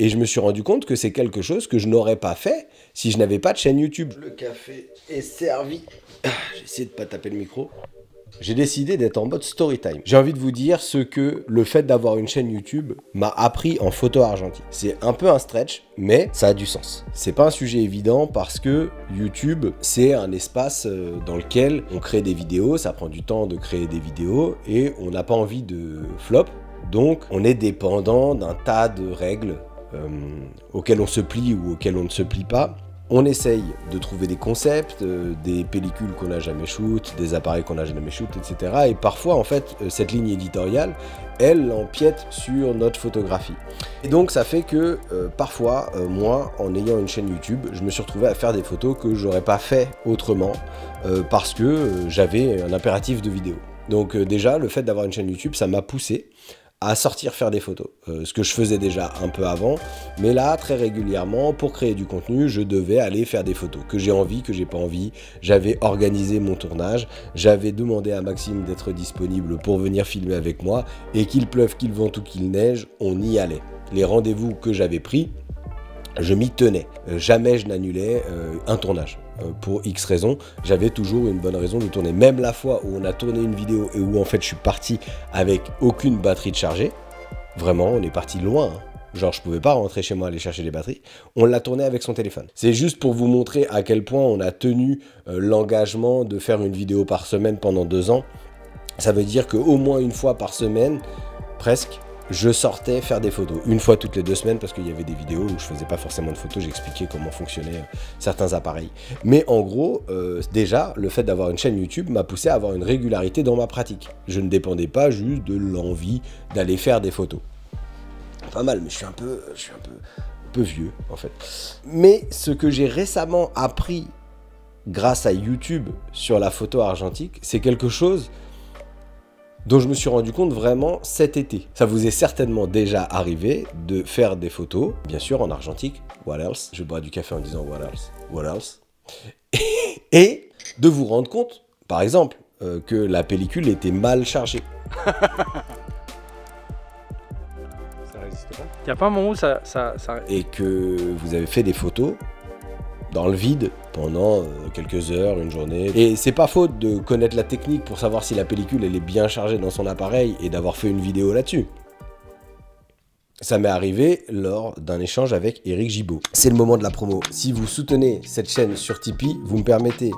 Et je me suis rendu compte que c'est quelque chose que je n'aurais pas fait si je n'avais pas de chaîne YouTube. Le café est servi. Ah, J'essaie de pas taper le micro. J'ai décidé d'être en mode story time. J'ai envie de vous dire ce que le fait d'avoir une chaîne YouTube m'a appris en photo argentique. C'est un peu un stretch, mais ça a du sens. C'est pas un sujet évident parce que YouTube, c'est un espace euh, dans lequel on crée des vidéos, ça prend du temps de créer des vidéos et on n'a pas envie de flop. Donc, on est dépendant d'un tas de règles auxquelles on se plie ou auxquelles on ne se plie pas. On essaye de trouver des concepts, euh, des pellicules qu'on n'a jamais shoot, des appareils qu'on n'a jamais shoot, etc. Et parfois, en fait, euh, cette ligne éditoriale, elle empiète sur notre photographie. Et donc, ça fait que euh, parfois, euh, moi, en ayant une chaîne YouTube, je me suis retrouvé à faire des photos que j'aurais pas fait autrement euh, parce que euh, j'avais un impératif de vidéo. Donc euh, déjà, le fait d'avoir une chaîne YouTube, ça m'a poussé à sortir faire des photos. Euh, ce que je faisais déjà un peu avant, mais là, très régulièrement, pour créer du contenu, je devais aller faire des photos. Que j'ai envie, que j'ai pas envie. J'avais organisé mon tournage, j'avais demandé à Maxime d'être disponible pour venir filmer avec moi, et qu'il pleuve, qu'il vente ou qu'il neige, on y allait. Les rendez-vous que j'avais pris, je m'y tenais. Euh, jamais je n'annulais euh, un tournage. Euh, pour X raisons, j'avais toujours une bonne raison de tourner. Même la fois où on a tourné une vidéo et où en fait je suis parti avec aucune batterie de chargée, vraiment on est parti loin. hein. Genre je pouvais pas rentrer chez moi aller chercher les batteries. On l'a tourné avec son téléphone. C'est juste pour vous montrer à quel point on a tenu euh, l'engagement de faire une vidéo par semaine pendant deux ans. Ça veut dire qu'au moins une fois par semaine, presque, je sortais faire des photos. Une fois toutes les deux semaines, parce qu'il y avait des vidéos où je faisais pas forcément de photos, j'expliquais comment fonctionnaient euh, certains appareils. Mais en gros, euh, déjà, le fait d'avoir une chaîne YouTube m'a poussé à avoir une régularité dans ma pratique. Je ne dépendais pas juste de l'envie d'aller faire des photos. Pas mal, mais je suis un peu, je suis un peu, un peu vieux en fait. Mais ce que j'ai récemment appris grâce à YouTube sur la photo argentique, c'est quelque chose dont je me suis rendu compte vraiment cet été. Ça vous est certainement déjà arrivé de faire des photos, bien sûr en argentique, what else? Je bois du café en disant what else? What else? Et de vous rendre compte, par exemple, euh, que la pellicule était mal chargée. Ça résiste pas. Il n'y a pas un moment où ça. ça, ça... et que vous avez fait des photos dans le vide pendant euh, quelques heures, une journée. Et c'est pas faute de connaître la technique pour savoir si la pellicule elle est bien chargée dans son appareil et d'avoir fait une vidéo là-dessus. Ça m'est arrivé lors d'un échange avec Eric Gibaud. C'est le moment de la promo. Si vous soutenez cette chaîne sur Tipeee, vous me permettez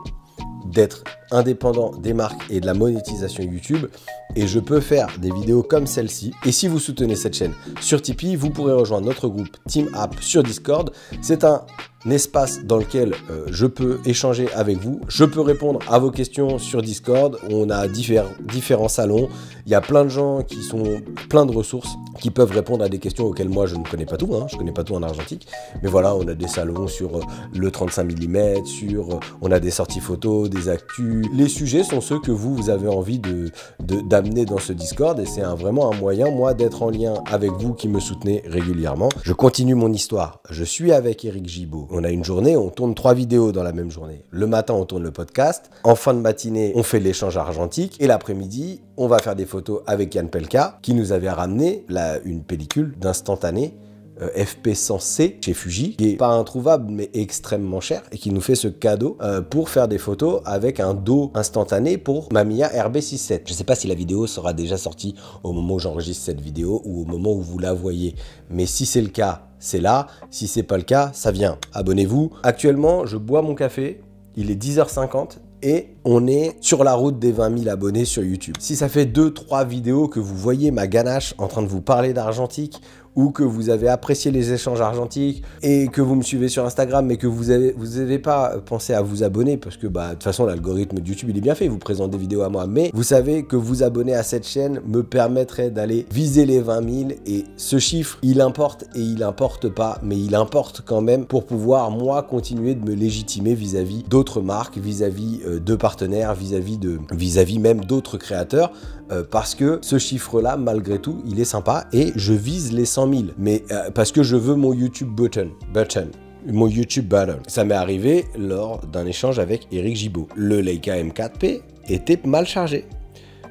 d'être indépendant des marques et de la monétisation YouTube et je peux faire des vidéos comme celle-ci. Et si vous soutenez cette chaîne sur Tipeee, vous pourrez rejoindre notre groupe Team App sur Discord. C'est un espace dans lequel euh, je peux échanger avec vous. Je peux répondre à vos questions sur Discord. On a différents salons. Il y a plein de gens qui sont plein de ressources qui peuvent répondre à des questions auxquelles moi je ne connais pas tout. Hein. Je connais pas tout en argentique. Mais voilà, on a des salons sur euh, le 35 mm, sur euh, on a des sorties photos, des actus. Les sujets sont ceux que vous, vous avez envie de d'amener dans ce Discord et c'est vraiment un moyen, moi, d'être en lien avec vous qui me soutenez régulièrement. Je continue mon histoire. Je suis avec Eric Gibaud. On a une journée, on tourne trois vidéos dans la même journée. Le matin, on tourne le podcast. En fin de matinée, on fait l'échange argentique. Et l'après-midi, on va faire des photos avec Yann Pelka qui nous avait ramené une pellicule d'instantané euh, FP100C chez Fuji, qui est pas introuvable mais extrêmement cher et qui nous fait ce cadeau euh, pour faire des photos avec un dos instantané pour Mamiya RB67. Je sais pas si la vidéo sera déjà sortie au moment où j'enregistre cette vidéo ou au moment où vous la voyez, mais si c'est le cas, c'est là. Si c'est pas le cas, ça vient. Abonnez-vous. Actuellement, je bois mon café. Il est 10h50 et on est sur la route des 20 000 abonnés sur YouTube. Si ça fait 2-3 vidéos que vous voyez ma ganache en train de vous parler d'argentique ou que vous avez apprécié les échanges argentiques et que vous me suivez sur Instagram mais que vous avez vous avez pas pensé à vous abonner parce que bah de toute façon l'algorithme de YouTube il est bien fait, il vous présente des vidéos à moi mais vous savez que vous abonner à cette chaîne me permettrait d'aller viser les 20 000 et ce chiffre il importe et il importe pas mais il importe quand même pour pouvoir moi continuer de me légitimer vis-à-vis d'autres marques, vis-à-vis euh, de partenaires, vis-à-vis de vis-à-vis même d'autres créateurs euh, parce que ce chiffre-là, malgré tout, il est sympa et je vise les 100 000. Mais euh, parce que je veux mon YouTube button, button, mon YouTube button. Ça m'est arrivé lors d'un échange avec Eric Gibaud. Le Leica M4P était mal chargé.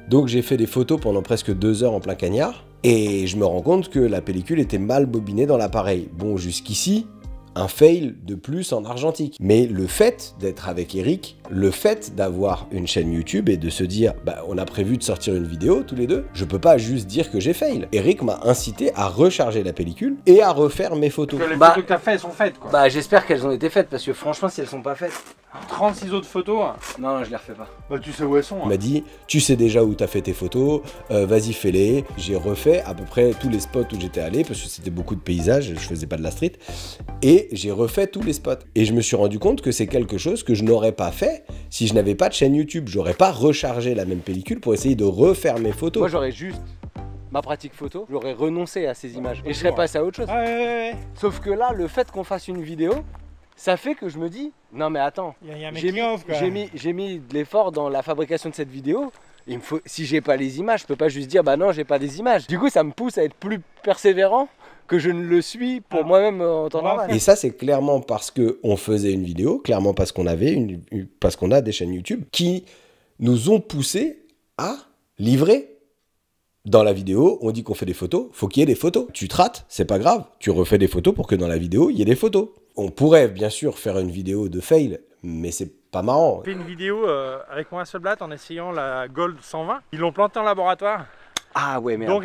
Donc j'ai fait des photos pendant presque deux heures en plein cagnard. Et je me rends compte que la pellicule était mal bobinée dans l'appareil. Bon, jusqu'ici, un fail de plus en argentique. Mais le fait d'être avec Eric, le fait d'avoir une chaîne YouTube et de se dire, bah, on a prévu de sortir une vidéo tous les deux, je peux pas juste dire que j'ai fail. Eric m'a incité à recharger la pellicule et à refaire mes photos. Que les Bah- photos que t'as faites, elles sont faites quoi. Bah j'espère qu'elles ont été faites parce que franchement si elles sont pas faites, 36 autres photos. hein. non, non je les refais pas. Bah tu sais où elles sont. Il m'a dit, tu sais déjà où t'as fait tes photos, euh, vas-y fais-les. J'ai refait à peu près tous les spots où j'étais allé, parce que c'était beaucoup de paysages, je faisais pas de la street. Et j'ai refait tous les spots. Et je me suis rendu compte que c'est quelque chose que je n'aurais pas fait si je n'avais pas de chaîne YouTube. J'aurais pas rechargé la même pellicule pour essayer de refaire mes photos. Moi j'aurais juste ma pratique photo, j'aurais renoncé à ces images et je serais passé à autre chose. Ouais, ouais, ouais. Sauf que là, le fait qu'on fasse une vidéo, ça fait que je me dis, non mais attends, j'ai mis, mis, mis de l'effort dans la fabrication de cette vidéo. Il me faut, si j'ai pas les images, je peux pas juste dire bah non j'ai pas les images. Du coup ça me pousse à être plus persévérant que je ne le suis pour Ah. moi-même en temps normal. Et ça, c'est clairement parce que on faisait une vidéo, clairement parce qu'on avait une, une- parce qu'on a des chaînes YouTube qui nous ont poussé à livrer. Dans la vidéo, on dit qu'on fait des photos, faut qu'il y ait des photos. Tu te rates, c'est pas grave, tu refais des photos pour que dans la vidéo, il y ait des photos. On pourrait bien sûr faire une vidéo de fail, mais c'est pas marrant. J'ai fait une vidéo euh, avec mon Hasselblad en essayant la Gold 120. Ils l'ont plantée en laboratoire. Ah ouais merde. Donc,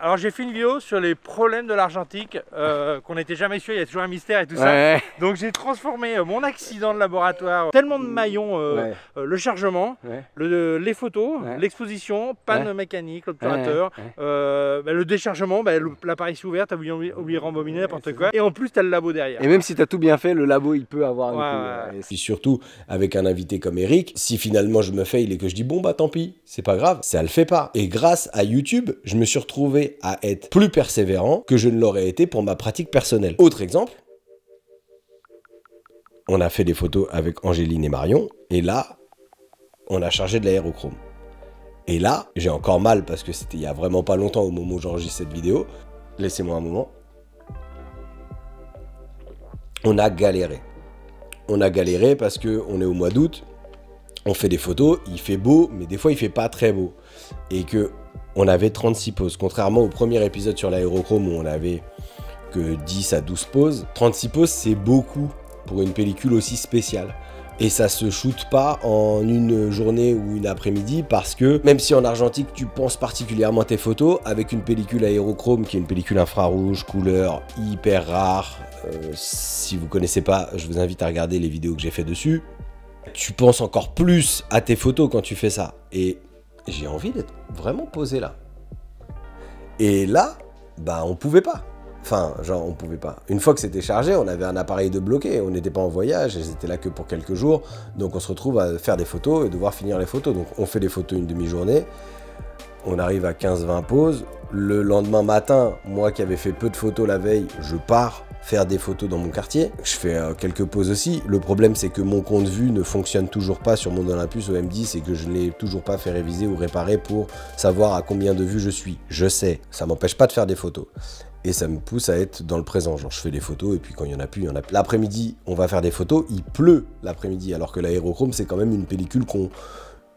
alors j'ai fait une vidéo sur les problèmes de l'argentique euh, qu'on n'était jamais sûr. Il y a toujours un mystère et tout ça. Donc j'ai transformé euh, mon accident de laboratoire, tellement de maillons, euh, ouais, euh, le chargement, ouais. le- les photos, Ouais. l'exposition, panne Ouais. mécanique, l'obturateur, Ouais, ouais. euh, bah, le déchargement, bah, l'appareil s'est ouvert, t'as oublié, oublié de rembobiner n'importe quoi. Et en plus t'as le labo derrière. Et même si t'as tout bien fait, le labo il peut avoir couille, ouais. ouais. Puis surtout, avec un invité comme Eric, si finalement je me fail et que je dis bon bah tant pis, c'est pas grave, ça le fait pas. Et grâce à YouTube, je me suis retrouvé à être plus persévérant que je ne l'aurais été pour ma pratique personnelle. Autre exemple, on a fait des photos avec Angéline et Marion, et là, on a chargé de l'aérochrome. Et là, j'ai encore mal parce que c'était il y a vraiment pas longtemps au moment où j'enregistre cette vidéo. Laissez-moi un moment. On a galéré on a galéré parce que on est au mois d'août, on fait des photos, il fait beau, mais des fois il fait pas très beau. Et que on avait 36 poses. Contrairement au premier épisode sur l'aérochrome où on avait que 10 à 12 poses, 36 poses c'est beaucoup pour une pellicule aussi spéciale. Et ça se shoot pas en une journée ou une après-midi parce que même si en argentique tu penses particulièrement tes photos, avec une pellicule aérochrome qui est une pellicule infrarouge, couleur hyper rare, euh, si vous connaissez pas, je vous invite à regarder les vidéos que j'ai fait dessus. Tu penses encore plus à tes photos quand tu fais ça. Et j'ai envie d'être vraiment posé là. Et là, bah on pouvait pas. Enfin, genre on pouvait pas. Une fois que c'était chargé, on avait un appareil de bloqué, on n'était pas en voyage, et c'était là que pour quelques jours. Donc on se retrouve à faire des photos et devoir finir les photos. Donc on fait des photos une demi-journée. On arrive à 15-20 pauses. Le lendemain matin, moi qui avais fait peu de photos la veille, je pars faire des photos dans mon quartier. Je fais euh, quelques pauses aussi. Le problème, c'est que mon compte vue ne fonctionne toujours pas sur mon Olympus au M10 et que je ne l'ai toujours pas fait réviser ou réparer pour savoir à combien de vues je suis. Je sais, ça m'empêche pas de faire des photos. Et ça me pousse à être dans le présent. Genre, je fais des photos et puis quand il y en a plus, il y en a plus. L'après-midi, on va faire des photos. Il pleut l'après-midi, alors que l'aérochrome, c'est quand même une pellicule qu'on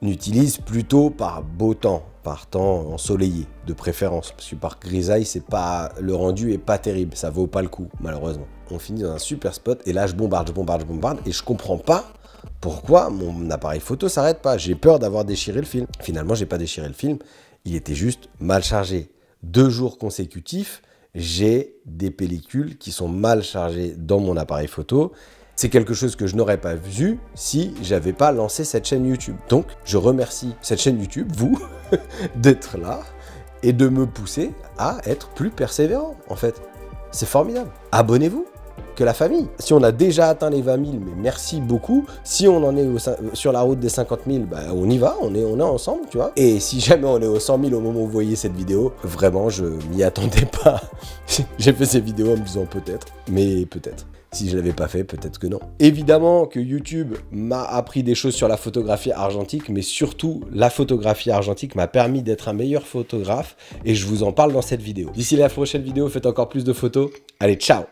utilise plutôt par beau temps, par temps ensoleillé, de préférence. Parce que par grisaille, c'est pas le rendu est pas terrible, ça vaut pas le coup, malheureusement. On finit dans un super spot et là je bombarde, je bombarde, je bombarde et je comprends pas pourquoi mon appareil photo s'arrête pas. J'ai peur d'avoir déchiré le film. Finalement, j'ai pas déchiré le film, il était juste mal chargé. Deux jours consécutifs, j'ai des pellicules qui sont mal chargées dans mon appareil photo. C'est quelque chose que je n'aurais pas vu si j'avais pas lancé cette chaîne YouTube. Donc, je remercie cette chaîne YouTube, vous, d'être là et de me pousser à être plus persévérant, en fait. C'est formidable. Abonnez-vous que la famille. Si on a déjà atteint les 20 000, mais merci beaucoup. Si on en est cin- sur la route des 50 000, bah, on y va, on est, on est ensemble, tu vois. Et si jamais on est aux 100 000 au moment où vous voyez cette vidéo, vraiment, je m'y attendais pas. J'ai fait ces vidéos en me disant peut-être, mais peut-être. Si je l'avais pas fait, peut-être que non. Évidemment que YouTube m'a appris des choses sur la photographie argentique, mais surtout la photographie argentique m'a permis d'être un meilleur photographe et je vous en parle dans cette vidéo. D'ici la prochaine vidéo, faites encore plus de photos. Allez, ciao